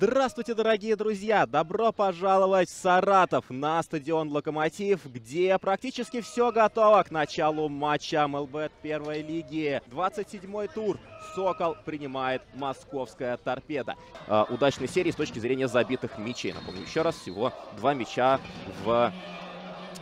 Здравствуйте, дорогие друзья! Добро пожаловать в Саратов на стадион «Локомотив», где практически все готово к началу матча МЛБ первой лиги. 27-й тур. «Сокол» принимает московская торпеда. Э, удачной серии с точки зрения забитых мячей. Напомню еще раз, всего два мяча в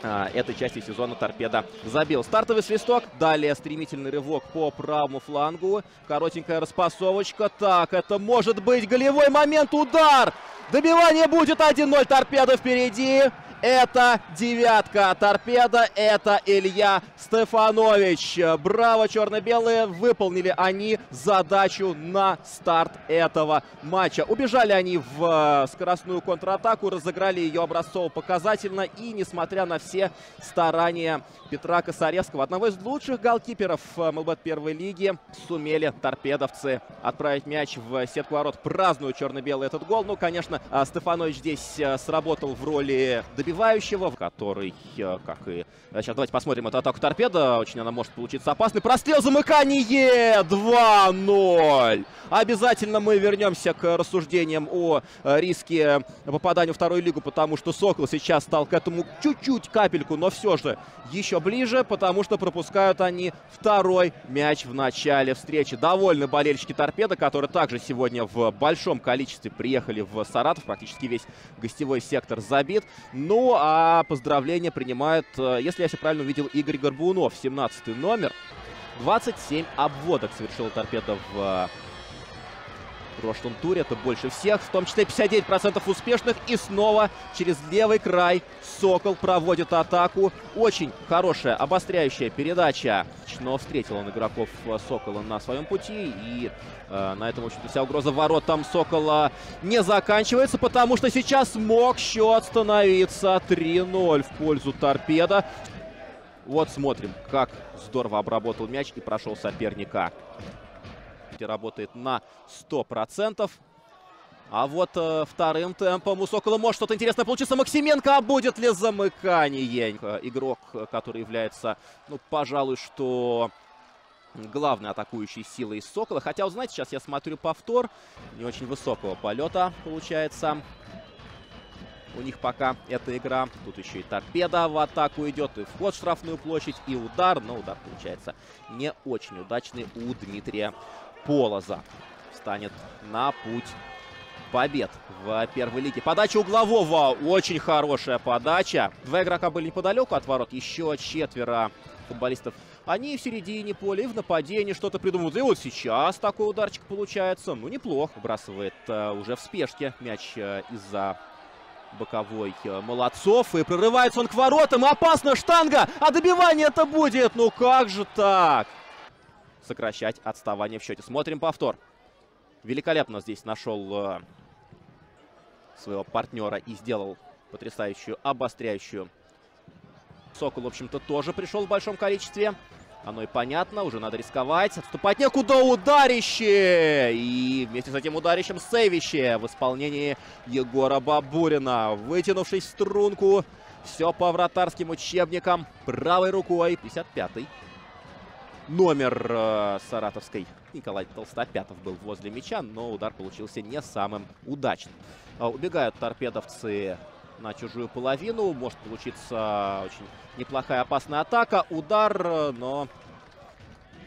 этой части сезона торпеда забил. Стартовый свисток, далее стремительный рывок по правому флангу. Коротенькая распасовочка. Так, это может быть голевой момент, удар! Добивание будет 1-0, торпеда впереди. Это девятка торпеда, это Илья Стефанович. Браво, черно-белые, выполнили они задачу на старт этого матча. Убежали они в э, скоростную контратаку, разыграли ее образцово-показательно. И, несмотря на все старания Петра Косаревского, одного из лучших голкиперов э, МЛБ первой лиги, сумели торпедовцы отправить мяч в сетку ворот. Празднуют черно-белые этот гол. Ну, конечно, э, Стефанович здесь сработал в роли добивающего, который, э, как и... Сейчас давайте посмотрим эту атаку торпеда. Очень она может получиться опасной. Прострел, замыкание! 2-0! Обязательно мы вернемся к рассуждениям о э, риске попадания в вторую лигу, потому что Сокол сейчас стал к этому чуть-чуть капельку, но все же еще ближе, потому что пропускают они второй мяч в начале встречи. Довольны болельщики торпеда, которые также сегодня в большом количестве приехали в Саратов. Практически весь гостевой сектор забит. Ну, а поздравления принимает, э, если я все правильно увидел, Игорь Горбунов, 17 номер. 27 обводок совершила торпеда в в прошлом туре. Это больше всех, в том числе 59% успешных. И снова через левый край Сокол проводит атаку. Очень хорошая обостряющая передача. Но встретил он игроков Сокола на своем пути. И э, на этом, в общем-то, вся угроза ворот там Сокола не заканчивается. Потому что сейчас мог счет становиться 3-0 в пользу торпеда. Вот смотрим, как здорово обработал мяч и прошел соперника работает на 100%. А вот э, вторым темпом у Сокола может что-то интересное получиться. Максименко, а будет ли замыкание? Игрок, который является, ну, пожалуй, что главной атакующей силой Сокола. Хотя, вот, знаете, сейчас я смотрю повтор. Не очень высокого полета получается. У них пока эта игра. Тут еще и торпеда в атаку идет, и вход в штрафную площадь, и удар. Но удар получается не очень удачный у Дмитрия Полоза встанет на путь побед в первой лиге. Подача углового. Очень хорошая подача. Два игрока были неподалеку от ворот. Еще четверо футболистов. Они в середине поля и в нападении что-то придумывают. И вот сейчас такой ударчик получается. Ну, неплохо. Выбрасывает uh, уже в спешке мяч uh, из-за боковой uh, Молодцов. И прорывается он к воротам. Опасно штанга. А добивание это будет. Ну как же так? Сокращать отставание в счете. Смотрим повтор. Великолепно здесь нашел э, своего партнера и сделал потрясающую обостряющую. Сокол, в общем-то, тоже пришел в большом количестве. Оно и понятно, уже надо рисковать. Отступать некуда, ударище! И вместе с этим ударищем сейвище в исполнении Егора Бабурина. Вытянувшись в струнку, все по вратарским учебникам. Правой рукой, 55-й номер э, саратовской. Николай Толстопятов был возле мяча, но удар получился не самым удачным. Э, убегают торпедовцы на чужую половину. Может получиться очень неплохая опасная атака. Удар, э, но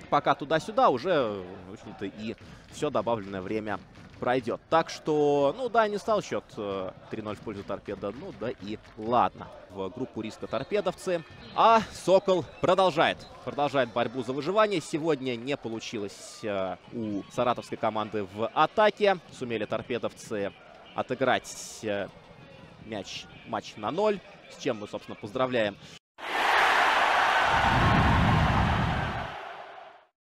пока туда-сюда уже, в общем-то, и все добавленное время пройдет. Так что, ну да, не стал счет 3-0 э, в пользу торпеда. Ну да и ладно. В группу риска торпедовцы. А Сокол продолжает. Продолжает борьбу за выживание. Сегодня не получилось э, у саратовской команды в атаке. Сумели торпедовцы отыграть э, мяч, матч на ноль. С чем мы, собственно, поздравляем